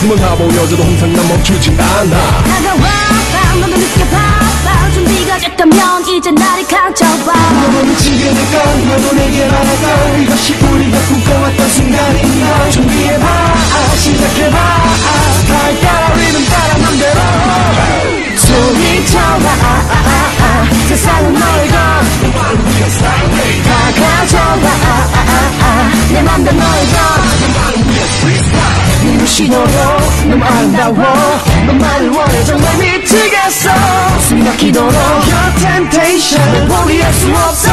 숨은 다 보여줘도 항상 난 멈추지 않아. 다가와 너도 느껴봐 준비가 됐다면 이제 나를 가져봐 너는 지금일까? 너도 내게 말할까? 이것이 우리가 꿈꿔왔던 순간인가? 준비해봐 시작해봐. 달 따라 리듬 따라 맘대로. 소리쳐봐 세상은 너의 것 다가져봐 내 너의 것 눈부시도록 너무 아름다워. 너만을 원해. 정말 미치겠어. 숨 막히도록 Your temptation. 포기할 수 없어